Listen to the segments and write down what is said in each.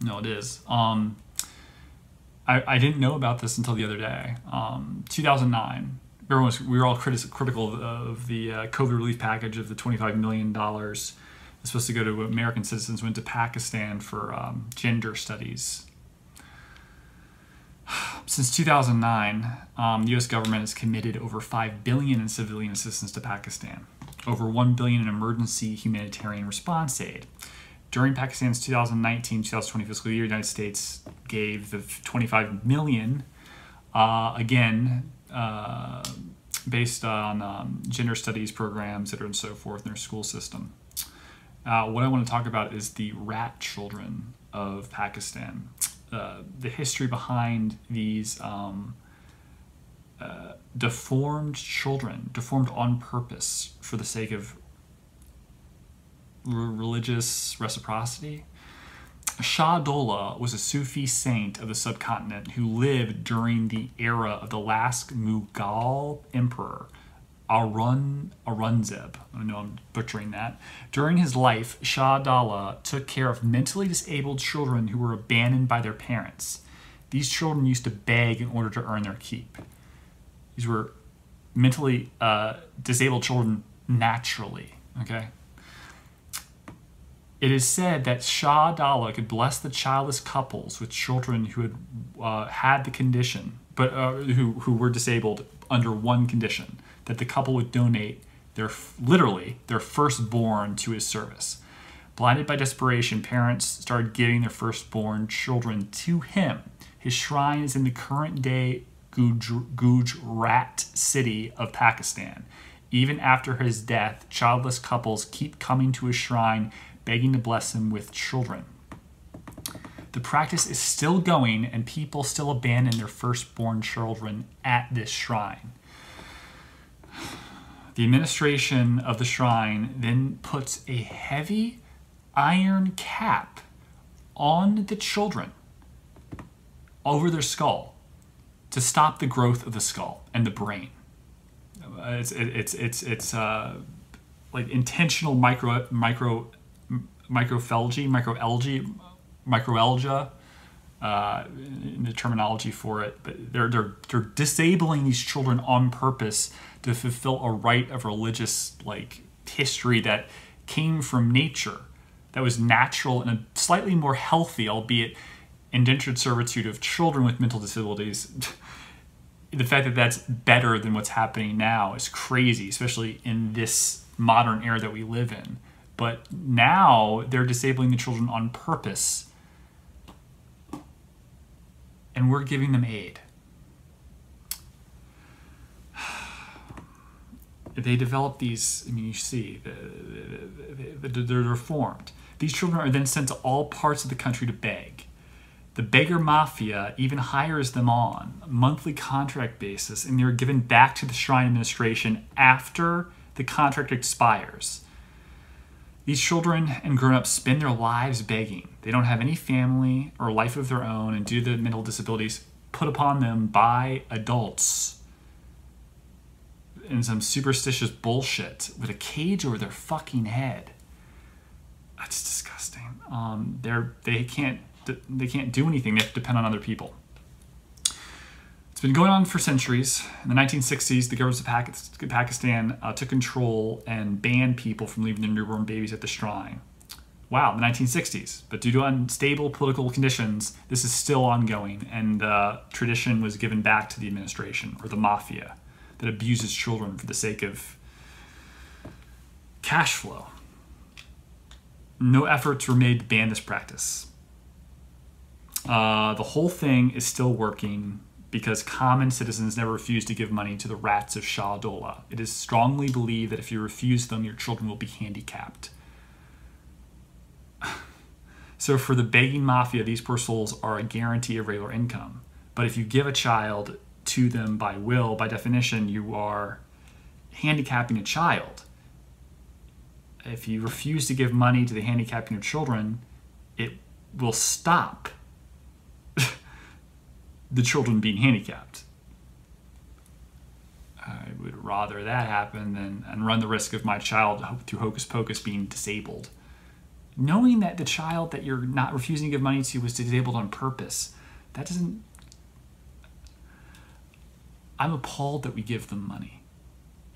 No, it is. Um, I, I didn't know about this until the other day. Um, 2009, everyone was, we were all critical of, of the uh, COVID relief package of the $25 million that's supposed to go to American citizens went to Pakistan for um, gender studies. Since 2009, um, the U.S. government has committed over five billion in civilian assistance to Pakistan, over one billion in emergency humanitarian response aid. During Pakistan's 2019-2020 fiscal year, the United States gave the 25 million, uh, again, uh, based on um, gender studies programs that are and so forth in their school system. Uh, what I want to talk about is the rat children of Pakistan. Uh, the history behind these um, uh, deformed children, deformed on purpose for the sake of religious reciprocity. Shah Dola was a Sufi saint of the subcontinent who lived during the era of the last Mughal emperor, Arun Aurangzeb. I know I'm butchering that. During his life, Shah Dola took care of mentally disabled children who were abandoned by their parents. These children used to beg in order to earn their keep. These were mentally uh, disabled children naturally. Okay. It is said that Shah Dola could bless the childless couples with children who had uh, had the condition, but uh, who who were disabled under one condition that the couple would donate their literally their firstborn to his service. Blinded by desperation, parents started giving their firstborn children to him. His shrine is in the current day Guj- Gujarat city of Pakistan. Even after his death, childless couples keep coming to his shrine begging to bless him with children. The practice is still going, and people still abandon their firstborn children at this shrine. The administration of the shrine then puts a heavy iron cap on the children over their skull to stop the growth of the skull and the brain. It's it's it's it's uh, like intentional micro micro microphalangy, microalgae, microalgia, uh, in the terminology for it. But they're, they're, they're disabling these children on purpose to fulfill a rite of religious like history that came from nature, that was natural and a slightly more healthy, albeit indentured servitude of children with mental disabilities. the fact that that's better than what's happening now is crazy, especially in this modern era that we live in. But now they're disabling the children on purpose. And we're giving them aid. They develop these, I mean, you see, they're reformed. These children are then sent to all parts of the country to beg. The beggar mafia even hires them on a monthly contract basis, and they're given back to the shrine administration after the contract expires. These children and grown ups spend their lives begging. They don't have any family or life of their own, and due to the mental disabilities put upon them by adults in some superstitious bullshit with a cage over their fucking head. That's disgusting. Um, they're they can't they can't do anything. They have to depend on other people. It's been going on for centuries. In the 1960s, the government of Pakistan uh, took control and banned people from leaving their newborn babies at the shrine. Wow, the 1960s. But due to unstable political conditions, this is still ongoing, and uh, tradition was given back to the administration or the mafia that abuses children for the sake of cash flow. No efforts were made to ban this practice. Uh, the whole thing is still working because common citizens never refuse to give money to the rats of Shah Dola. It is strongly believed that if you refuse them, your children will be handicapped. so, for the begging mafia, these poor souls are a guarantee of regular income. But if you give a child to them by will, by definition, you are handicapping a child. If you refuse to give money to the handicapping your children, it will stop the children being handicapped. I would rather that happen than and run the risk of my child through hocus pocus being disabled knowing that the child that you're not refusing to give money to was disabled on purpose, that doesn't. I'm appalled that we give them money.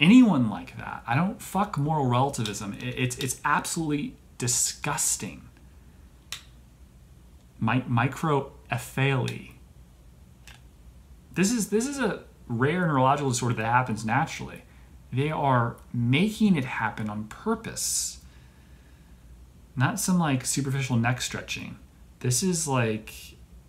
Anyone like that, I don't fuck moral relativism. It, it's it's absolutely disgusting. My, micro microcephaly. This is this is a rare neurological disorder that happens naturally. They are making it happen on purpose. Not some like superficial neck stretching. This is like,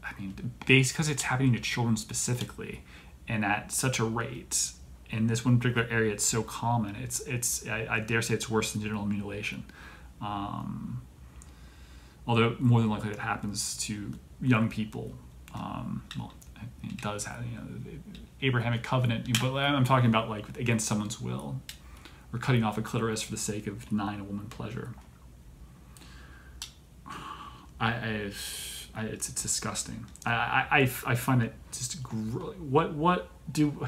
I mean, based because it's happening to children specifically and at such a rate in this one particular area, it's so common. It's, it's I, I dare say it's worse than genital mutilation. Um, although more than likely it happens to young people. Um, well, it does have, you know, the Abrahamic covenant, but I'm talking about like against someone's will, or cutting off a clitoris for the sake of denying a woman pleasure. I, I, I it's, it's disgusting. I, I, I find it just what what do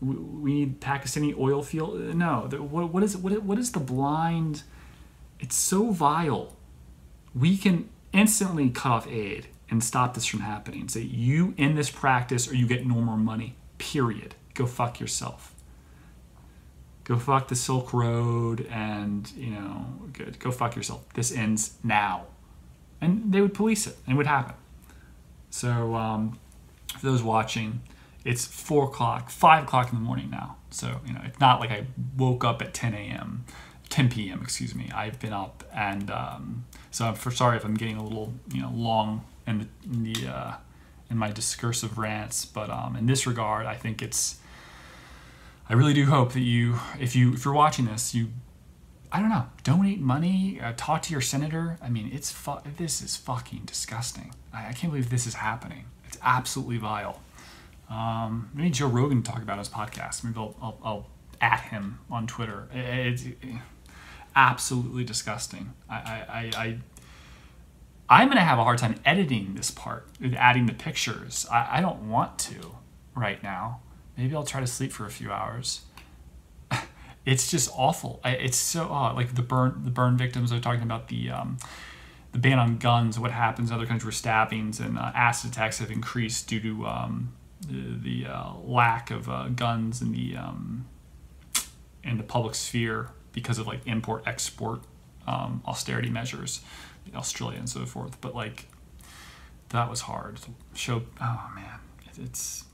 we need Pakistani oil field? No, what what is it what what is the blind? It's so vile. We can instantly cut off aid and stop this from happening. Say you end this practice or you get no more money. Period. Go fuck yourself. Go fuck the Silk Road and you know, good. Go fuck yourself. This ends now, and they would police it, and it would happen. So um, for those watching, it's four o'clock, five o'clock in the morning now. So you know, it's not like I woke up at 10 a.m. 10 p.m. Excuse me. I've been up, and um, so I'm for sorry if I'm getting a little you know long in the in, the, uh, in my discursive rants, but um, in this regard, I think it's. I really do hope that you, if you if you're watching this, you, I don't know, donate money, uh, talk to your senator. I mean, it's fu- this is fucking disgusting. I, I can't believe this is happening. It's absolutely vile. Um, maybe Joe Rogan talk about his podcast. Maybe I'll, I'll, I'll at him on Twitter. It, it's absolutely disgusting. I, I, I, I'm going to have a hard time editing this part, adding the pictures. I, I don't want to right now. Maybe I'll try to sleep for a few hours. it's just awful. I, it's so odd. Like the burn, the burn victims are talking about the um, the ban on guns. What happens in other countries where stabbings and uh, acid attacks have increased due to um, the, the uh, lack of uh, guns in the um, in the public sphere because of like import export um, austerity measures, Australia and so forth. But like that was hard. Show oh man, it's